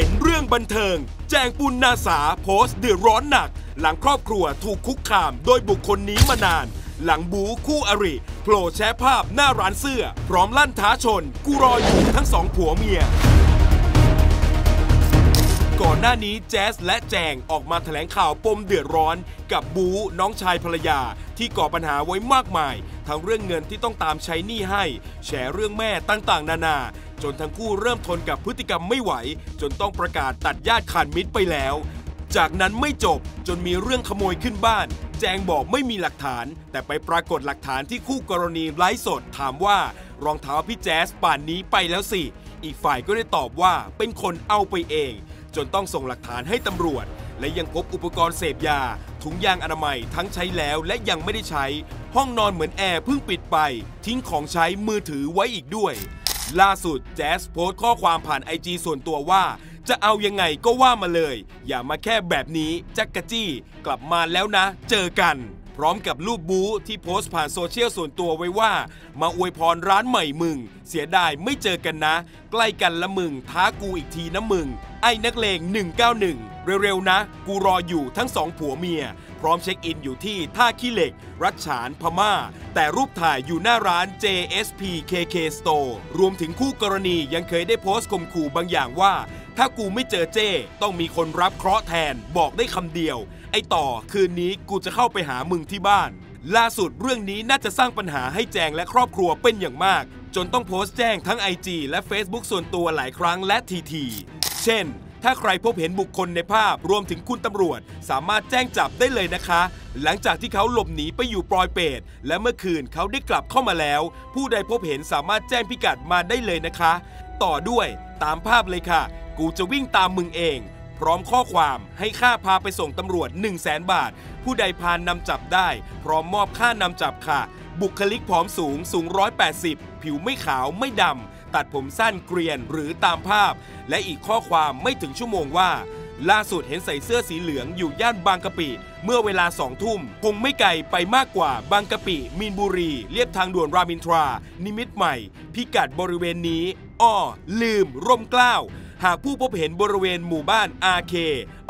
เป็นเรื่องบันเทิง แจงปุณนาสาโพสต์เดือดร้อนหนัก หลังครอบครัวถูกคุกคามโดยบุคคลนี้มานาน หลังบูคู่อริโผล่แชร์ภาพหน้าร้านเสื้อ พร้อมลั่นท้าชน กูรออยู่ทั้งสองผัวเมีย ก่อนหน้านี้แจ๊สและแจงออกมาแถลงข่าวปมเดือดร้อน กับบูน้องชายภรรยา ที่ก่อปัญหาไว้มากมาย ทั้งเรื่องเงินที่ต้องตามใช้หนี้ให้ แฉเรื่องแม่ต่างๆ นานา จนทั้งคู่เริ่มทนกับพฤติกรรมไม่ไหว จนต้องประกาศตัดญาติขาดมิตรไปแล้ว จากนั้นไม่จบจนมีเรื่องขโมยขึ้นบ้าน แจงบอกไม่มีหลักฐาน แต่ไปปรากฏหลักฐานที่คู่กรณีไลฟ์สดถามว่ารองเท้าพี่แจ๊สป่านนี้ไปแล้วสิอีกฝ่ายก็ได้ตอบว่าเป็นคนเอาไปเอง จนต้องส่งหลักฐานให้ตำรวจ และยังพบอุปกรณ์เสพยา ถุงยางอนามัยทั้งใช้แล้วและยังไม่ได้ใช้ ห้องนอนเหมือนแอร์เพิ่งปิดไป ทิ้งของใช้มือถือไว้อีกด้วย ล่าสุดแจ๊สโพสต์ข้อความผ่านไอจีส่วนตัวว่า จะเอายังไงก็ว่ามาเลย อย่ามาแค่แบบนี้จักกะจี้ กลับมาแล้วนะ เจอกันพร้อมกับรูปบู๊ที่โพสต์ผ่านโซเชียลส่วนตัวไว้ว่า มาอวยพรร้านใหม่มึง เสียดายไม่เจอกันนะ ใกล้กันละมึงท้ากูอีกทีนะมึงไอ้นักเลง 191 เร็วๆนะ กูรออยู่ทั้งสองผัวเมีย พร้อมเช็คอินอยู่ที่ท่าขี้เหล็ก รัชฉานพม่า แต่รูปถ่ายอยู่หน้าร้าน JSP KK Store รวมถึงคู่กรณียังเคยได้โพสต์ข่มขู่บางอย่างว่า ถ้ากูไม่เจอเจ้ ต้องมีคนรับเคราะห์แทนบอกได้คำเดียว ไอ้ต่อคืนนี้กูจะเข้าไปหามึงที่บ้านล่าสุดเรื่องนี้น่าจะสร้างปัญหาให้แจงและครอบครัวเป็นอย่างมาก จนต้องโพสต์แจ้งทั้ง IG และ Facebook ส่วนตัวหลายครั้งและทีที เช่น ถ้าใครพบเห็นบุคคลในภาพรวมถึงคุณตำรวจ สามารถแจ้งจับได้เลยนะคะ หลังจากที่เขาหลบหนีไปอยู่ปลอยเปตและเมื่อคืนเขาได้กลับเข้ามาแล้ว ผู้ใดพบเห็นสามารถแจ้งพิกัดมาได้เลยนะคะ ต่อด้วยตามภาพเลยค่ะ กูจะวิ่งตามมึงเอง พร้อมข้อความให้ค่าพาไปส่งตำรวจ 1 0 0 0 0แสนบาท ผู้ใดพานนำจับได้ พร้อมมอบค่านำจับค่ะ บุคลิกผอมสูงสูง 180 ผิวไม่ขาวไม่ดำ ตัดผมสั้นเกรียนหรือตามภาพ และอีกข้อความไม่ถึงชั่วโมงว่า ล่าสุดเห็นใส่เสื้อสีเหลืองอยู่ย่านบางกะปิ เมื่อเวลาสองทุ่ม คงไม่ไกลไปมากกว่าบางกะปิ มีนบุรีเลียบทางด่วนรามอินทรา นิมิตใหม่ พิกัดบริเวณนี้ อ้อ ลืม ร่มเกล้าหากผู้พบเห็นบริเวณหมู่บ้าน RK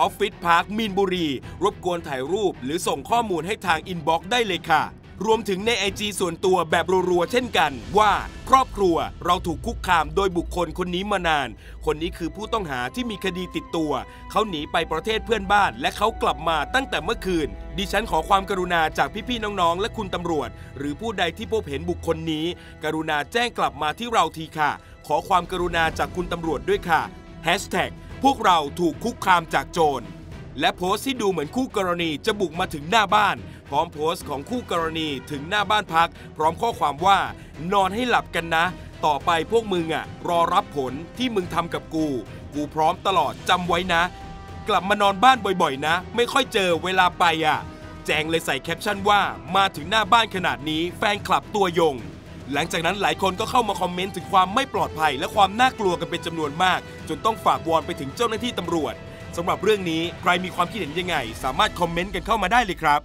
Office Park มีนบุรี รบกวนถ่ายรูปหรือส่งข้อมูลให้ทางอินบ็อกซ์ได้เลยค่ะ รวมถึงใน IG ส่วนตัวแบบรัวๆเช่นกันว่าครอบครัวเราถูกคุกคามโดยบุคคลคนนี้มานาน คนนี้คือผู้ต้องหาที่มีคดีติดตัว เขาหนีไปประเทศเพื่อนบ้าน และเขากลับมาตั้งแต่เมื่อคืน ดิฉันขอความกรุณาจากพี่ๆน้องๆ และคุณตำรวจ หรือผู้ใดที่พบเห็นบุคคลนี้ กรุณาแจ้งกลับมาที่เราทีค่ะ ขอความกรุณาจากคุณตำรวจด้วยค่ะ Hashtag พวกเราถูกคุกคามจากโจร และโพสต์ที่ดูเหมือนคู่กรณีจะบุกมาถึงหน้าบ้าน พร้อมโพสต์ของคู่กรณีถึงหน้าบ้านพัก พร้อมข้อความว่า นอนให้หลับกันนะ ต่อไปพวกมึงอะรอรับผลที่มึงทำกับกู กูพร้อมตลอดจำไว้นะ กลับมานอนบ้านบ่อยๆ นะ ไม่ค่อยเจอเวลาไปอะแจงเลยใส่แคปชั่นว่ามาถึงหน้าบ้านขนาดนี้แฟนคลับตัวยงหลังจากนั้นหลายคนก็เข้ามาคอมเมนต์ถึงความไม่ปลอดภัย และความน่ากลัวกันเป็นจำนวนมาก จนต้องฝากวอนไปถึงเจ้าหน้าที่ตำรวจ สำหรับเรื่องนี้ใครมีความคิดเห็นยังไง สามารถคอมเมนต์กันเข้ามาได้เลยครับ